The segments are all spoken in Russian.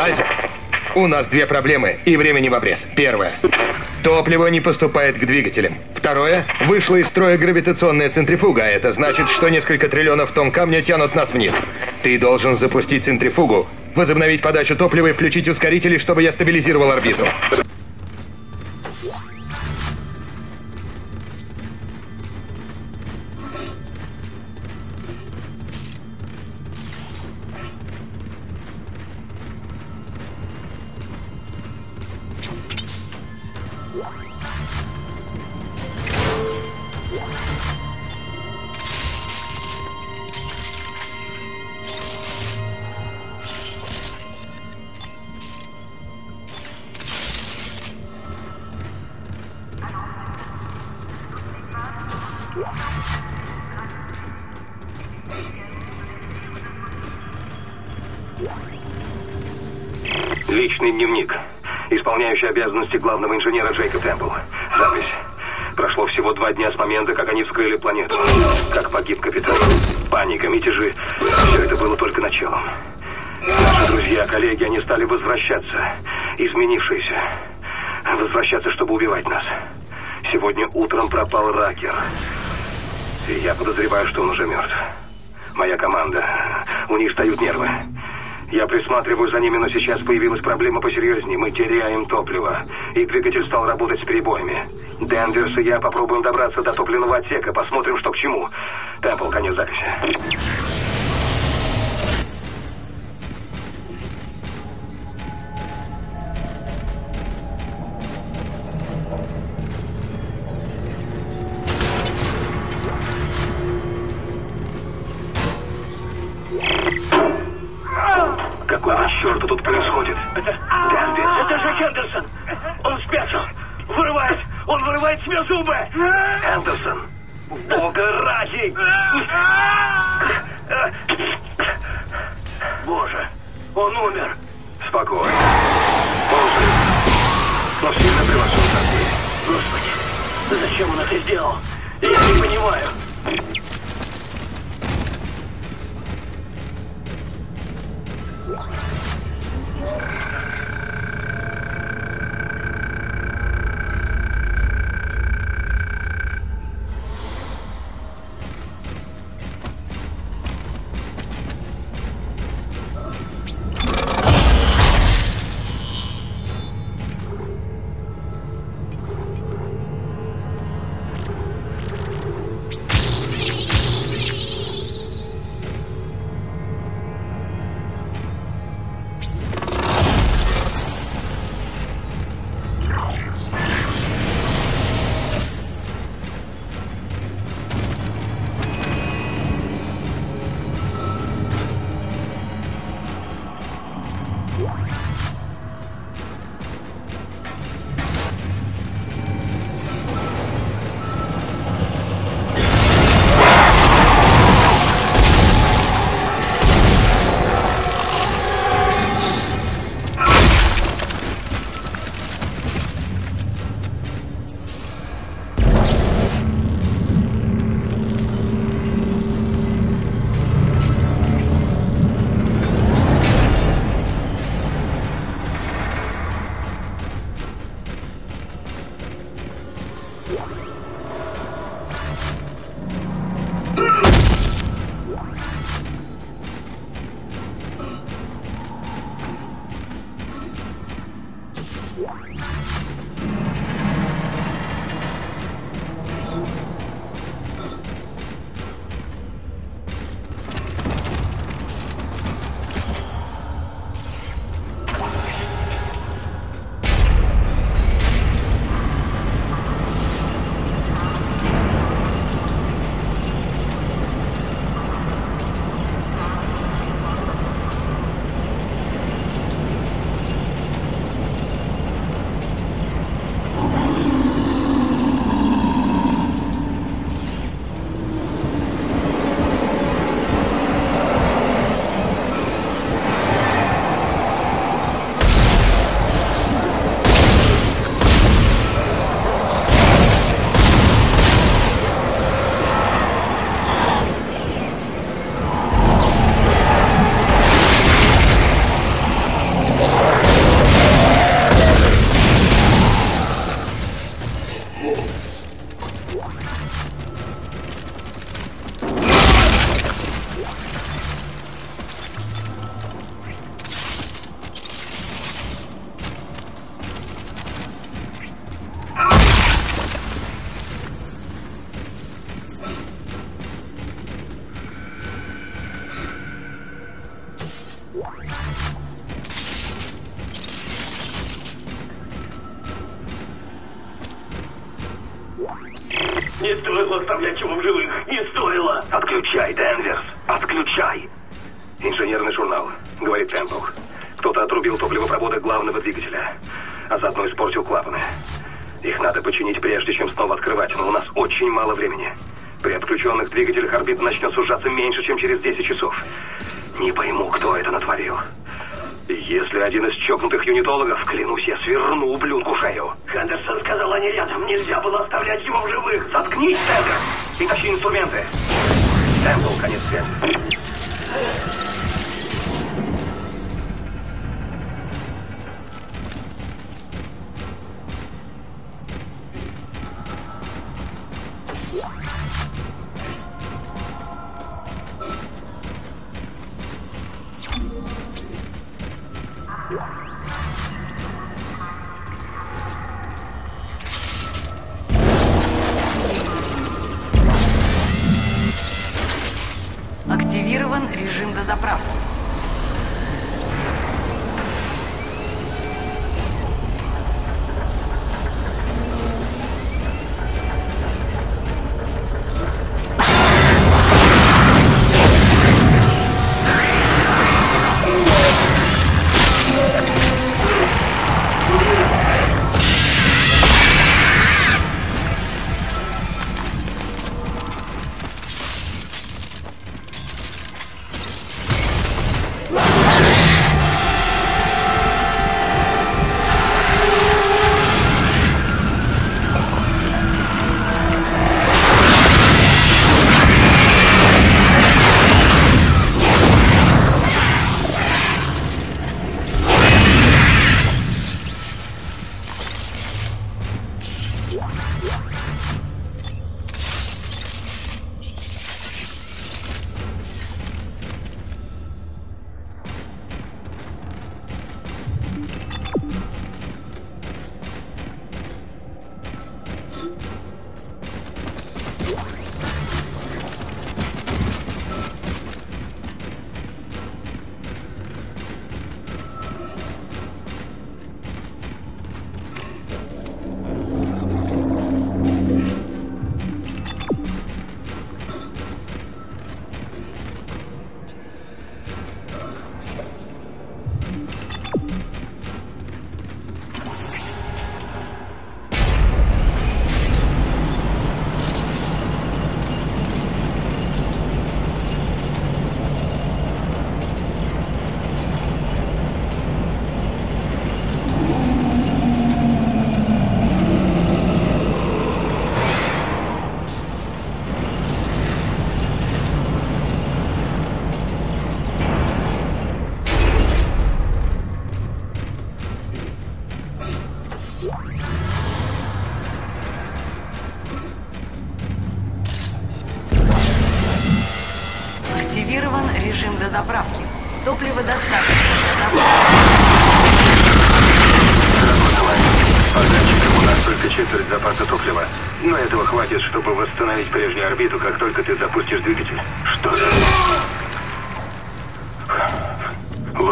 Айзек, у нас две проблемы и времени в обрез. Первое. Топливо не поступает к двигателям. Второе. Вышла из строя гравитационная центрифуга, а это значит, что несколько триллионов тонн камня тянут нас вниз. Ты должен запустить центрифугу, возобновить подачу топлива и включить ускорители, чтобы я стабилизировал орбиту. Личный дневник. Исполняющий обязанности главного инженера Джейкоб Темпл. Запись. Прошло всего два дня с момента, как они вскрыли планету. Как погиб капитан. Паника, мятежи. Все это было только началом. Наши друзья, коллеги, они стали возвращаться. Изменившиеся. Возвращаться, чтобы убивать нас. Сегодня утром пропал Ракер. И я подозреваю, что он уже мертв. Моя команда. У них встают нервы. Я присматриваю за ними, но сейчас появилась проблема посерьезнее. Мы теряем топливо, и двигатель стал работать с перебоями. Денверс и я попробуем добраться до топливного отсека, посмотрим, что к чему. Темпл, конец записи. Боже, он умер! Спокойно. Он жив. Но сильно превосходно Господи, зачем он это сделал? Я не понимаю. Оставлять его в живых. Не стоило. Отключай, Денверс. Отключай. Инженерный журнал, говорит Темпл. Кто-то отрубил топливопроводы главного двигателя, а заодно испортил клапаны. Их надо починить прежде, чем снова открывать, но у нас очень мало времени. При отключенных двигателях орбита начнет сужаться меньше, чем через 10 часов. Не пойму, кто это натворил. Если один из чокнутых юнитологов, клянусь, я сверну ублюдку шею. Хендерсон сказал, они рядом. Нельзя было оставлять его в живых. Заткнись, Тендер, и тащи инструменты. Темпл, конец связи.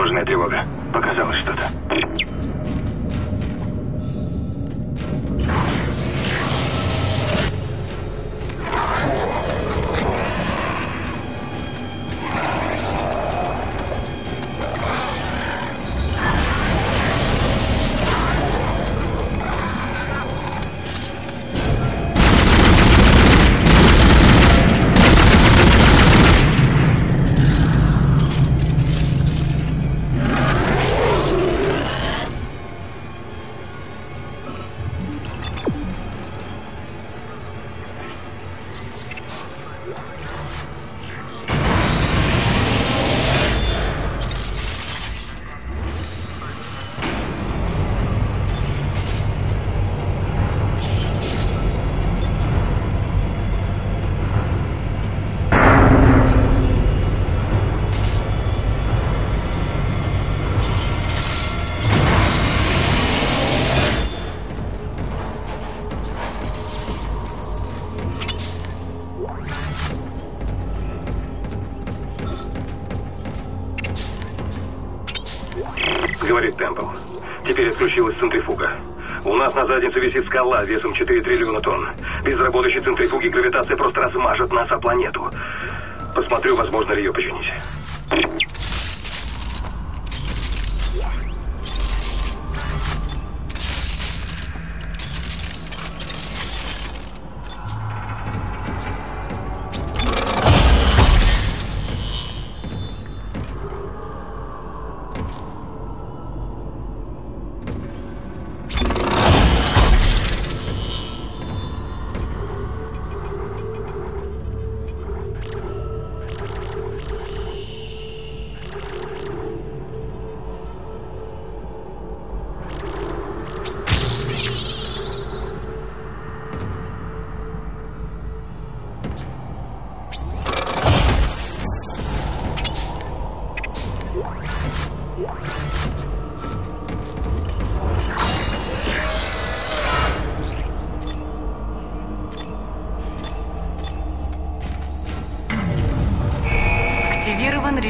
Ложная тревога. Показалось что-то. Говорит Темпл. Теперь отключилась центрифуга. У нас на заднице висит скала весом 4 триллиона тонн. Без работающей центрифуги гравитация просто размажет нас о планету. Посмотрю, возможно ли ее починить.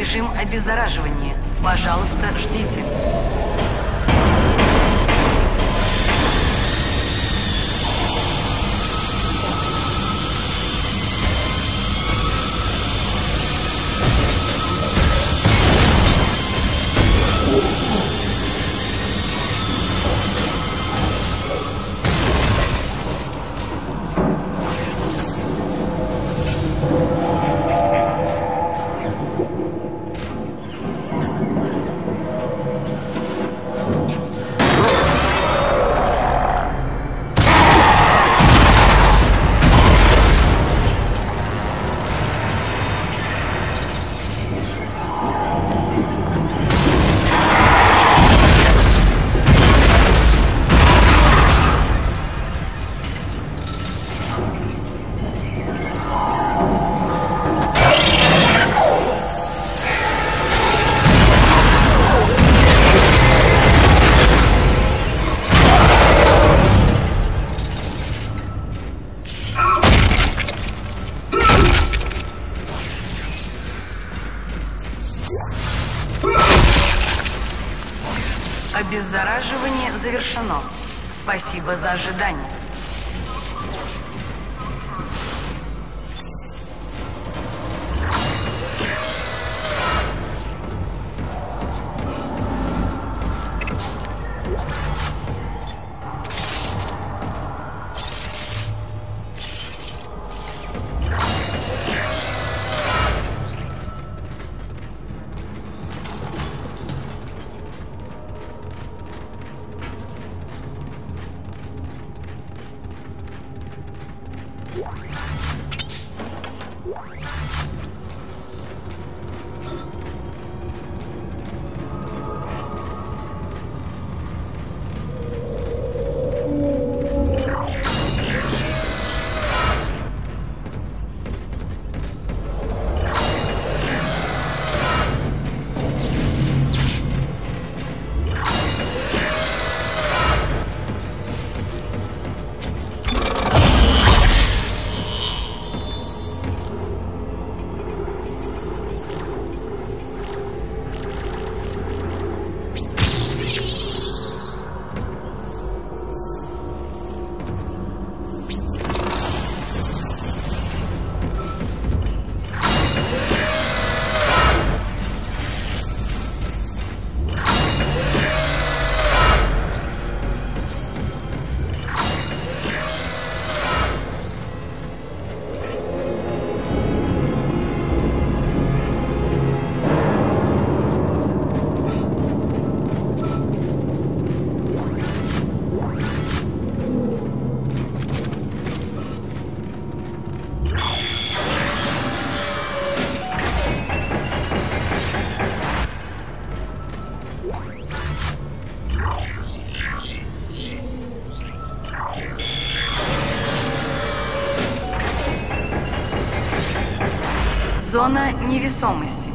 режим обеззараживания. Пожалуйста, ждите. завершено. Спасибо за ожидание. Зона невесомости.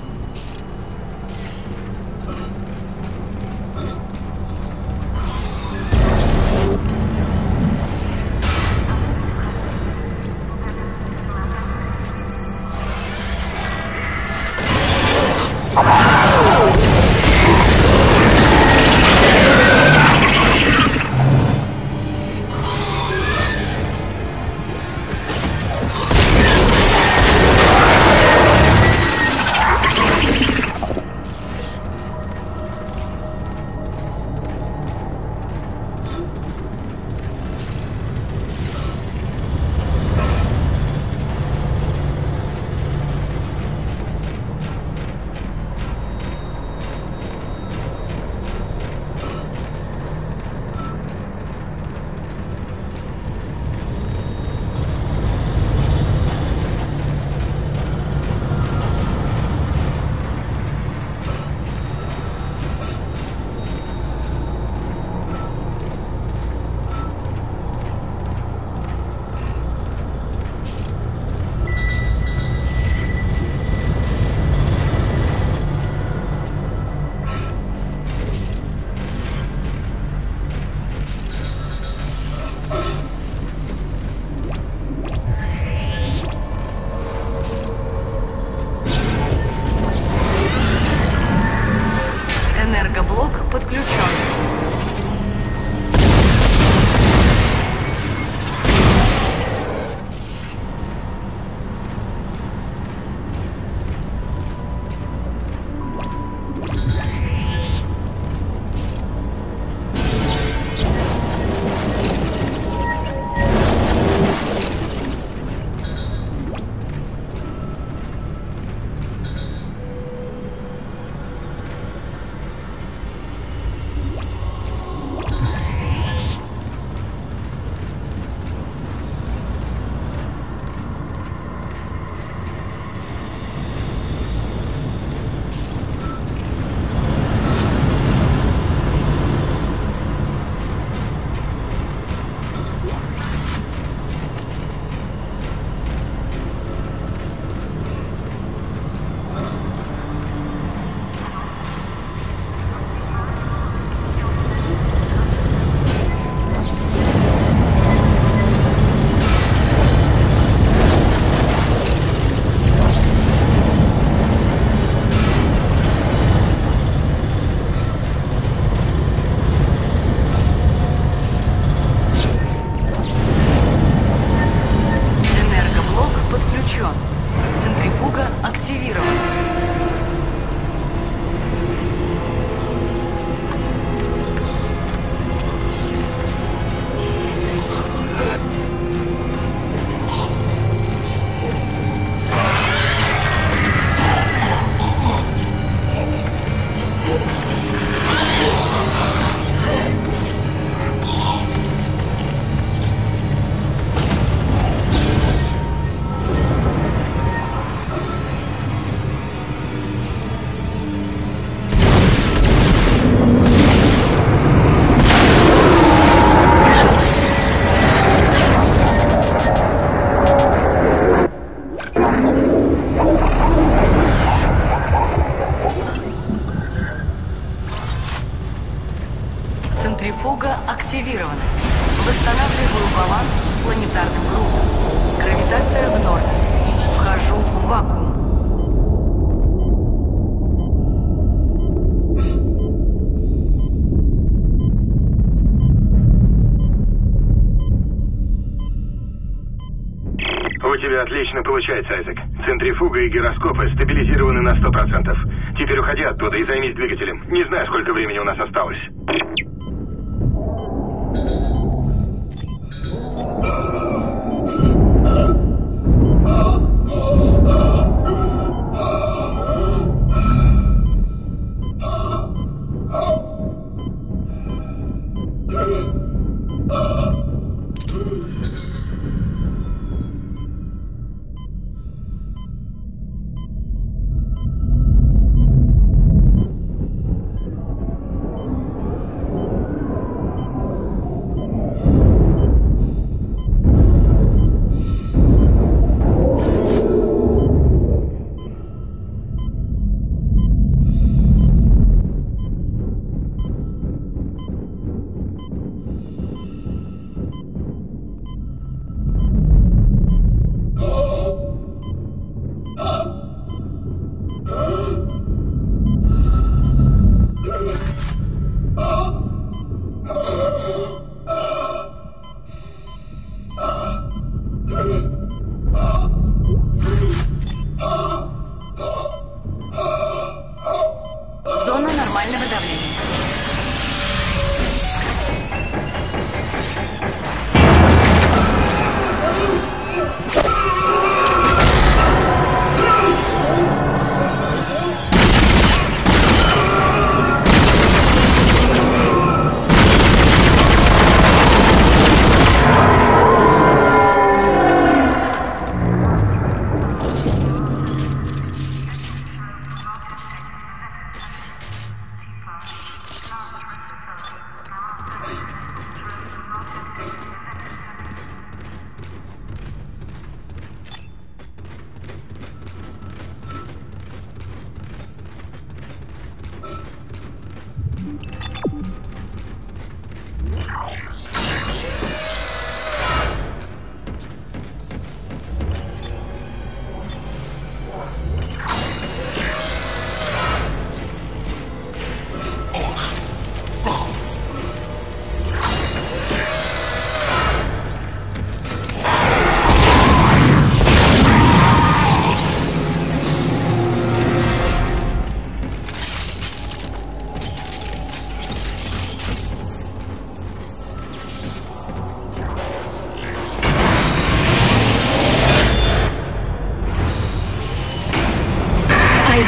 Получается, Айзек. Центрифуга и гироскопы стабилизированы на 100%. Теперь уходи оттуда и займись двигателем. Не знаю, сколько времени у нас осталось.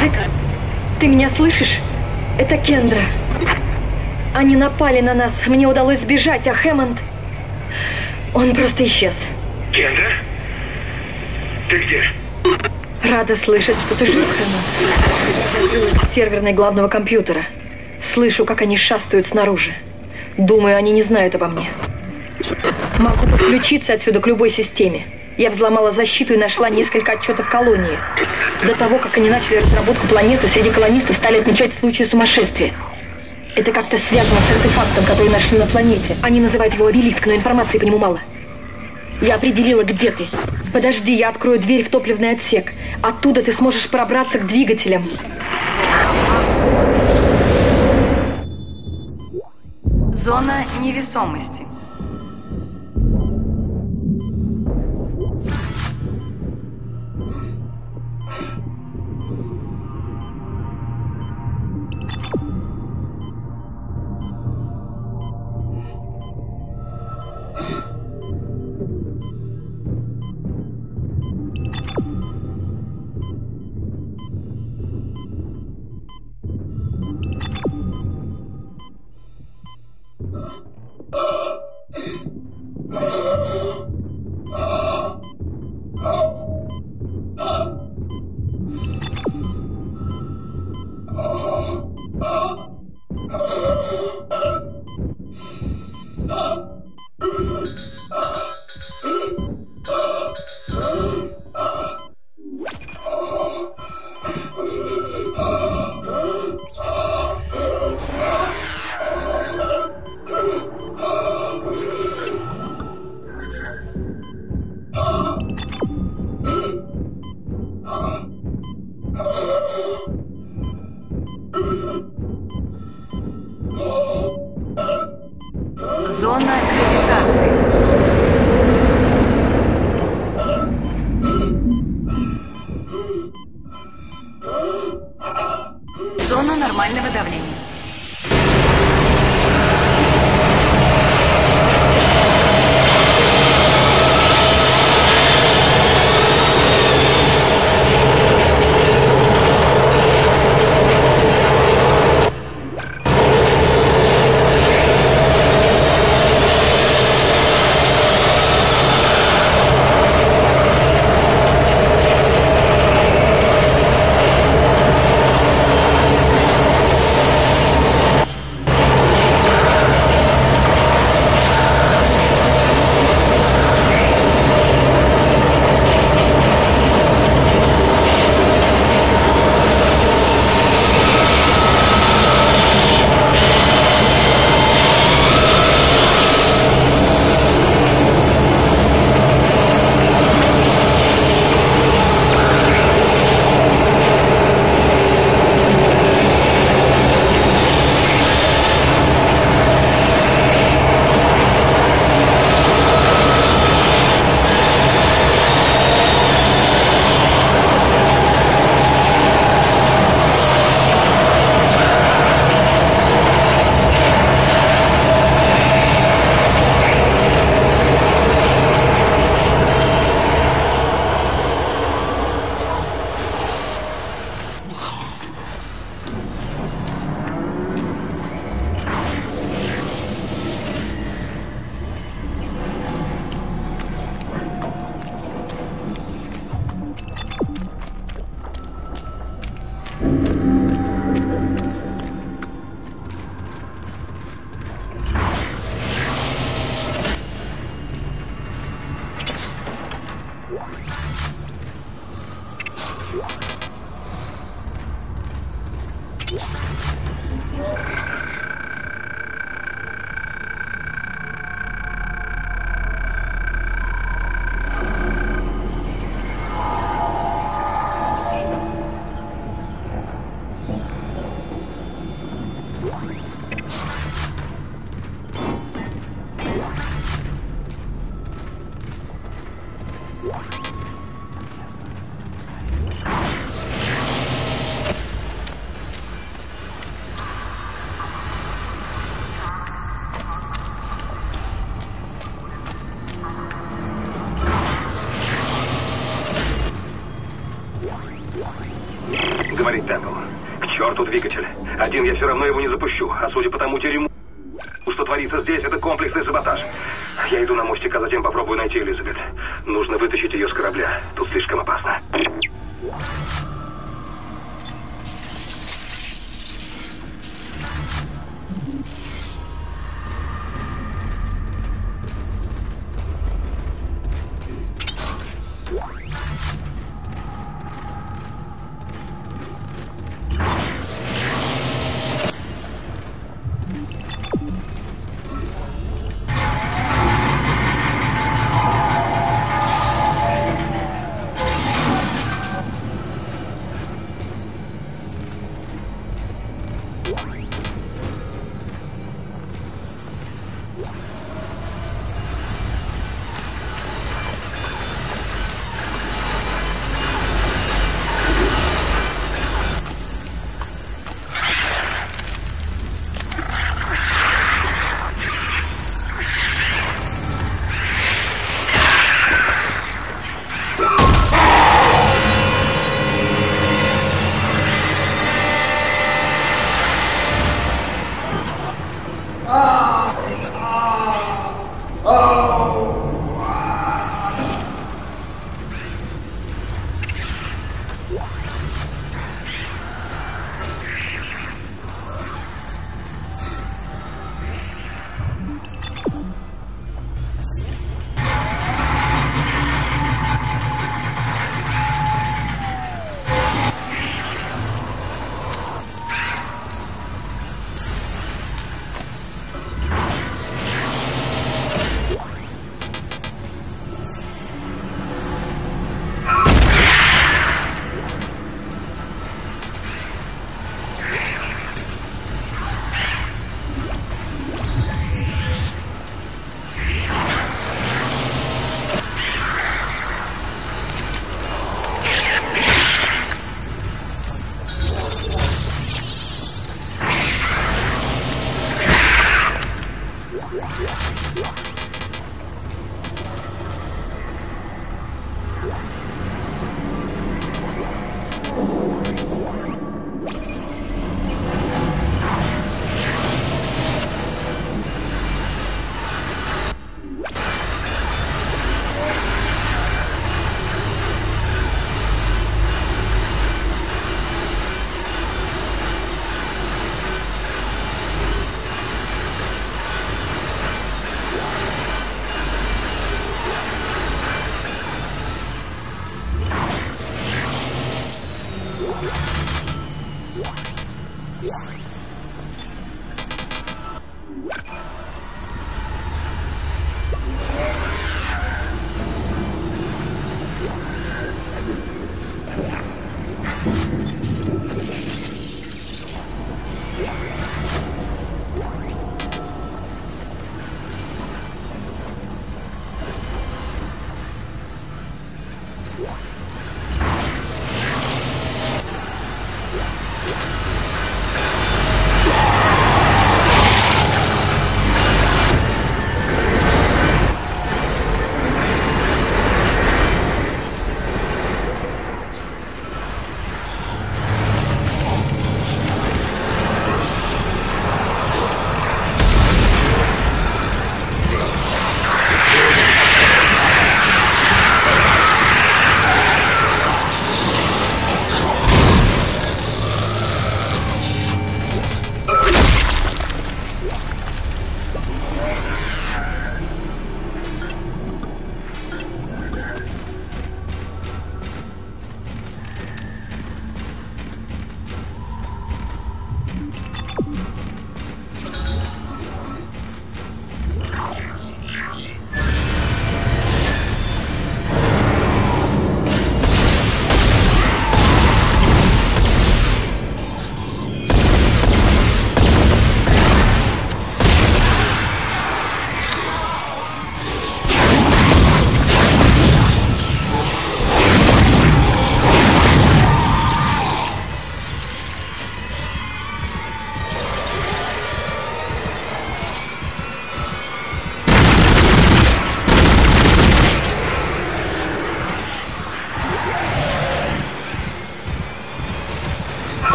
Айзек, ты меня слышишь? Это Кендра. Они напали на нас. Мне удалось сбежать, а Хэммонд... Он просто исчез. Кендра? Ты где? Рада слышать, что ты жив, Хэммонд. Серверной главного компьютера. Слышу, как они шастают снаружи. Думаю, они не знают обо мне. Могу подключиться отсюда к любой системе. Я взломала защиту и нашла несколько отчетов колонии. До того, как они начали разработку планеты, среди колонистов стали отмечать случаи сумасшествия. Это как-то связано с артефактом, который нашли на планете. Они называют его обелиск, но информации по нему мало. Я определила, где ты. Подожди, я открою дверь в топливный отсек. Оттуда ты сможешь пробраться к двигателям. Зона невесомости. Говорит Темпл. К черту двигатель. Один я все равно его не запущу, а судя по тому дерьму, что творится здесь, это комплексный саботаж. Я иду на мостик, а затем попробую найти Элизабет. Нужно вытащить ее с корабля. Тут слишком опасно.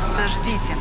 Пожалуйста, ждите.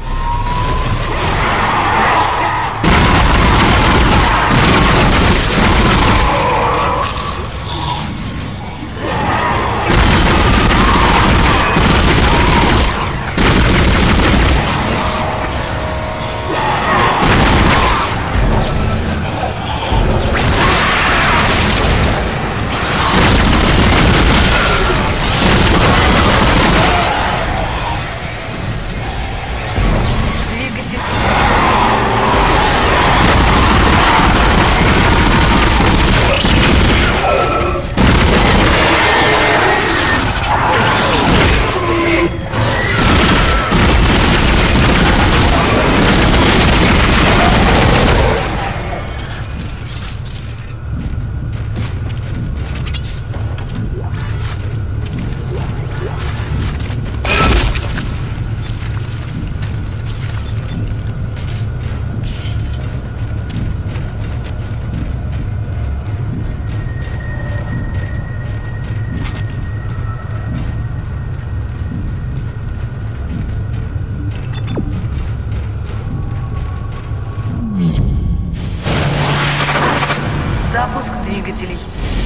Двигателей.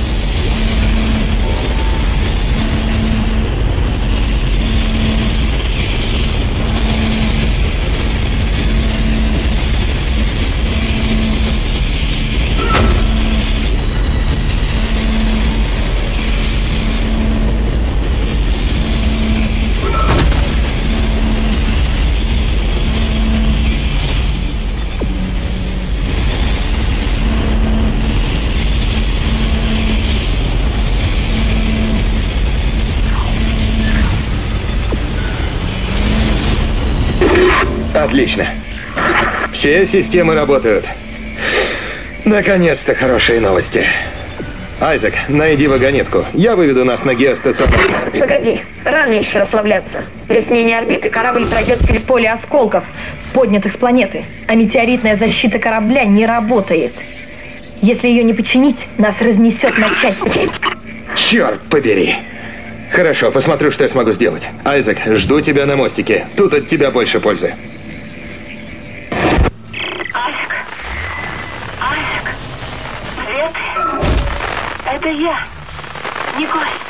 Отлично. Все системы работают. Наконец-то хорошие новости. Айзек, найди вагонетку. Я выведу нас на геостационарный орбиту. Погоди, рано еще расслабляться. При смене орбиты корабль пройдет через поле осколков, поднятых с планеты, а метеоритная защита корабля не работает. Если ее не починить, нас разнесет на части. Черт побери. Хорошо, посмотрю, что я смогу сделать. Айзек, жду тебя на мостике. Тут от тебя больше пользы. Это я. Николь.